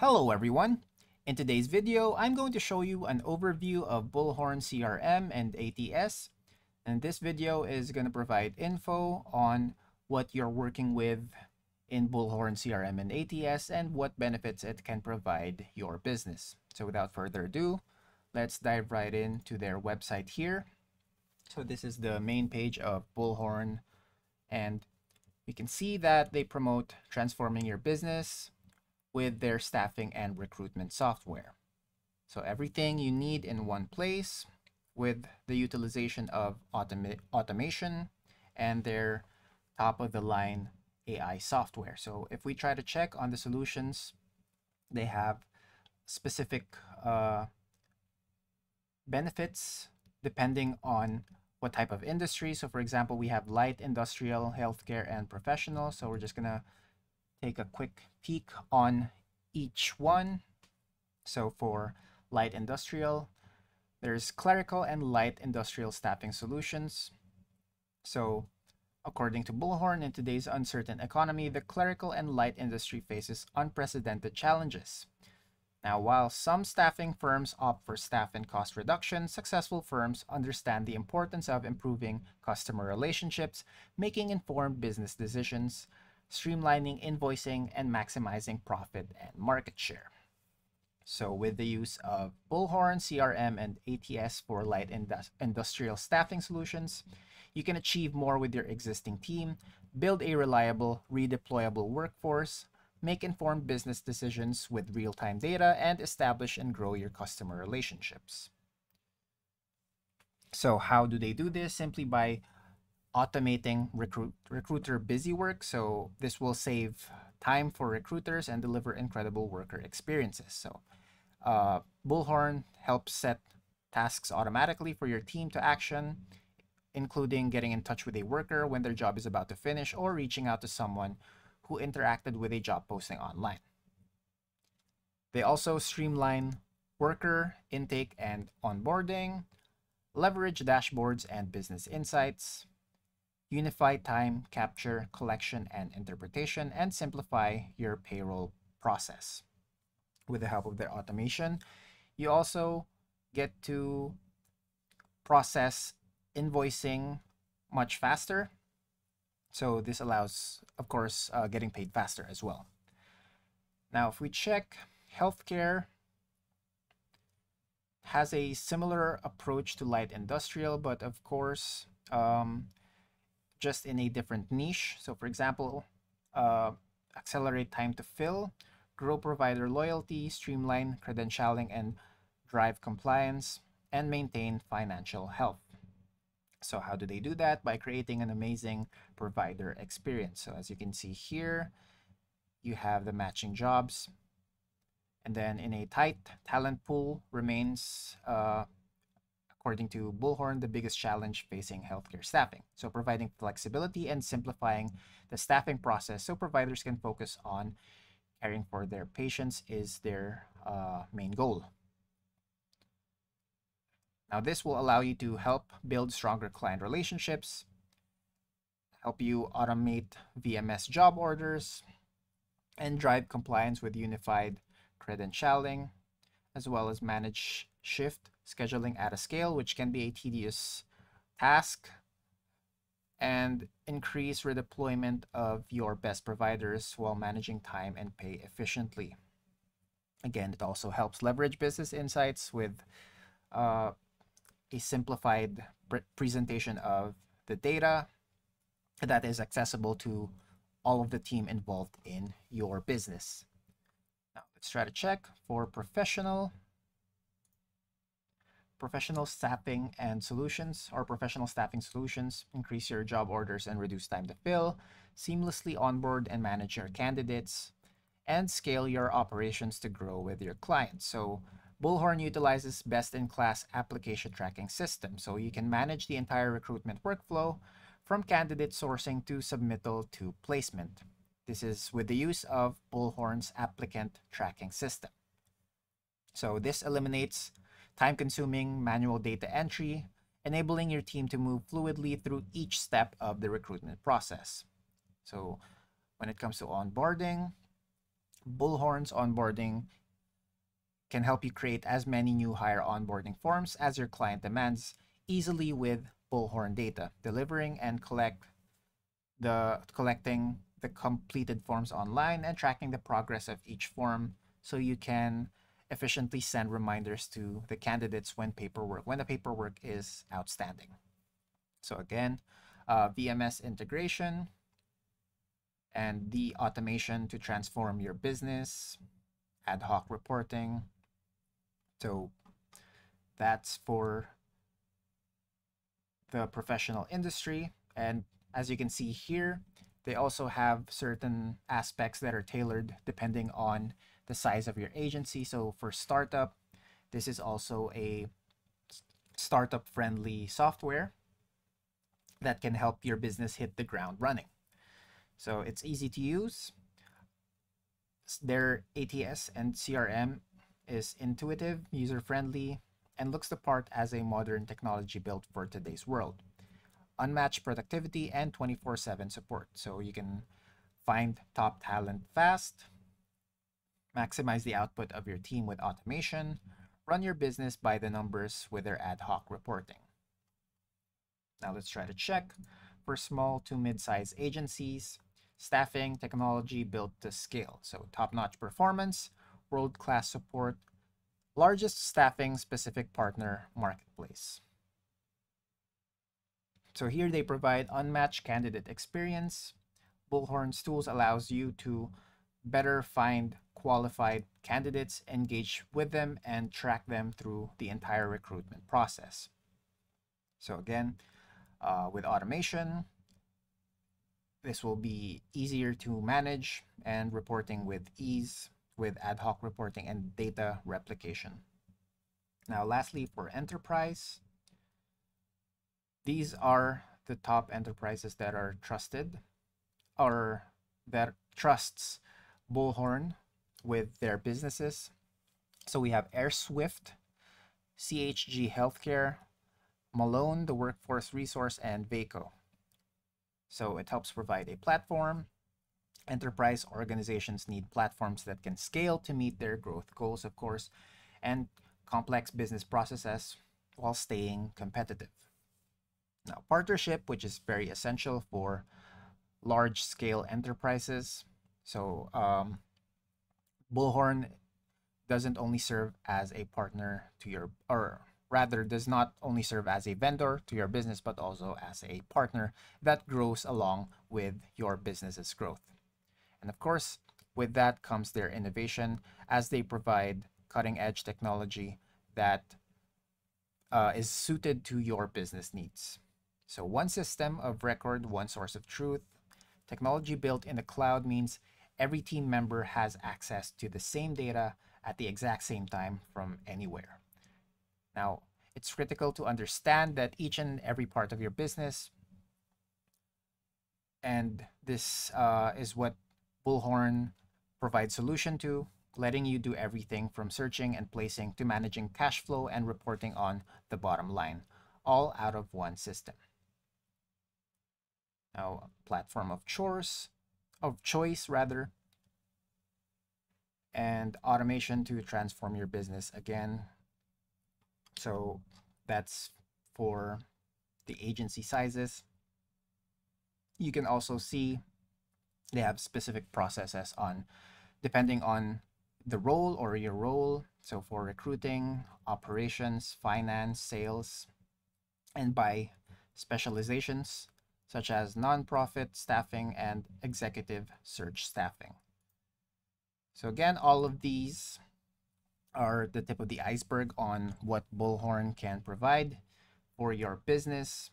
Hello everyone! In today's video, I'm going to show you an overview of Bullhorn CRM and ATS. And this video is going to provide info on what you're working with in Bullhorn CRM and ATS and what benefits it can provide your business. So without further ado, let's dive right into their website here. So this is the main page of Bullhorn and we can see that they promote transforming your business with their staffing and recruitment software. So everything you need in one place with the utilization of automa automation and their top of the line AI software. So if we try to check on the solutions, they have specific uh, benefits depending on what type of industry. So for example, we have light industrial, healthcare, and professional. So we're just gonna take a quick peek on each one. So for light industrial, there's clerical and light industrial staffing solutions. So according to Bullhorn, in today's uncertain economy, the clerical and light industry faces unprecedented challenges. Now, while some staffing firms opt for staff and cost reduction, successful firms understand the importance of improving customer relationships, making informed business decisions, streamlining invoicing, and maximizing profit and market share. So with the use of Bullhorn, CRM, and ATS for light indus industrial staffing solutions, you can achieve more with your existing team, build a reliable, redeployable workforce, make informed business decisions with real-time data, and establish and grow your customer relationships. So how do they do this? Simply by automating recruit, recruiter busy work. So this will save time for recruiters and deliver incredible worker experiences. So uh, Bullhorn helps set tasks automatically for your team to action, including getting in touch with a worker when their job is about to finish or reaching out to someone who interacted with a job posting online. They also streamline worker intake and onboarding, leverage dashboards and business insights, unify time capture, collection, and interpretation, and simplify your payroll process. With the help of their automation, you also get to process invoicing much faster. So this allows, of course, uh, getting paid faster as well. Now, if we check healthcare, has a similar approach to light industrial, but of course, um, just in a different niche. So for example, uh, accelerate time to fill, grow provider loyalty, streamline credentialing and drive compliance, and maintain financial health. So how do they do that? By creating an amazing provider experience. So as you can see here, you have the matching jobs. And then in a tight talent pool remains uh, according to Bullhorn, the biggest challenge facing healthcare staffing. So providing flexibility and simplifying the staffing process so providers can focus on caring for their patients is their uh, main goal. Now this will allow you to help build stronger client relationships, help you automate VMS job orders, and drive compliance with unified credentialing, as well as manage shift scheduling at a scale, which can be a tedious task, and increase redeployment of your best providers while managing time and pay efficiently. Again, it also helps leverage business insights with uh, a simplified pre presentation of the data that is accessible to all of the team involved in your business. Now, let's try to check for professional professional staffing and solutions or professional staffing solutions, increase your job orders and reduce time to fill, seamlessly onboard and manage your candidates, and scale your operations to grow with your clients. So Bullhorn utilizes best-in-class application tracking system, so you can manage the entire recruitment workflow from candidate sourcing to submittal to placement. This is with the use of Bullhorn's applicant tracking system. So this eliminates time-consuming manual data entry, enabling your team to move fluidly through each step of the recruitment process. So when it comes to onboarding, Bullhorn's onboarding can help you create as many new hire onboarding forms as your client demands easily with Bullhorn data, delivering and collect the collecting the completed forms online and tracking the progress of each form so you can efficiently send reminders to the candidates when paperwork when the paperwork is outstanding. So again, uh, VMS integration and the automation to transform your business, ad hoc reporting. So that's for the professional industry. And as you can see here, they also have certain aspects that are tailored depending on the size of your agency. So for startup, this is also a startup friendly software that can help your business hit the ground running. So it's easy to use. Their ATS and CRM is intuitive, user friendly, and looks the part as a modern technology built for today's world. Unmatched productivity and 24 7 support. So you can find top talent fast, maximize the output of your team with automation, run your business by the numbers with their ad hoc reporting. Now let's try to check for small to mid-sized agencies, staffing technology built to scale. So top-notch performance, world-class support, largest staffing specific partner marketplace. So here they provide unmatched candidate experience. Bullhorn's tools allows you to better find qualified candidates, engage with them, and track them through the entire recruitment process. So again, uh, with automation, this will be easier to manage and reporting with ease with ad hoc reporting and data replication. Now, lastly, for enterprise, these are the top enterprises that are trusted or that trusts Bullhorn with their businesses. So we have AirSwift, CHG Healthcare, Malone, the Workforce Resource, and Vaco. So it helps provide a platform. Enterprise organizations need platforms that can scale to meet their growth goals, of course, and complex business processes while staying competitive. Now, partnership, which is very essential for large scale enterprises, so um, Bullhorn doesn't only serve as a partner to your, or rather does not only serve as a vendor to your business, but also as a partner that grows along with your business's growth. And of course, with that comes their innovation as they provide cutting edge technology that uh, is suited to your business needs. So one system of record, one source of truth. Technology built in the cloud means every team member has access to the same data at the exact same time from anywhere. Now, it's critical to understand that each and every part of your business, and this uh, is what Bullhorn provides solution to, letting you do everything from searching and placing to managing cash flow and reporting on the bottom line, all out of one system. Now, platform of chores, of choice rather, and automation to transform your business again. So that's for the agency sizes. You can also see they have specific processes on depending on the role or your role. So for recruiting, operations, finance, sales, and by specializations such as nonprofit staffing and executive search staffing. So again, all of these are the tip of the iceberg on what Bullhorn can provide for your business.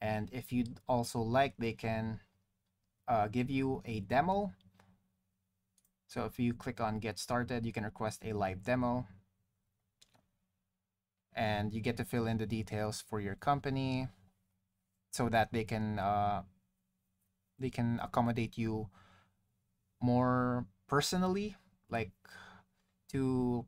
And if you'd also like, they can uh, give you a demo. So if you click on get started, you can request a live demo. And you get to fill in the details for your company, so that they can uh, they can accommodate you more personally, like to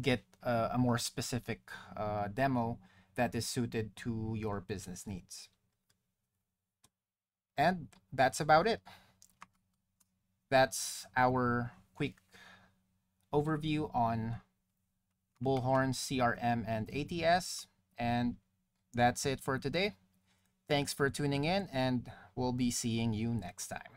get a, a more specific uh, demo that is suited to your business needs. And that's about it. that's our quick overview on Bullhorn CRM and ATS. And that's it for today. Thanks for tuning in, and we'll be seeing you next time.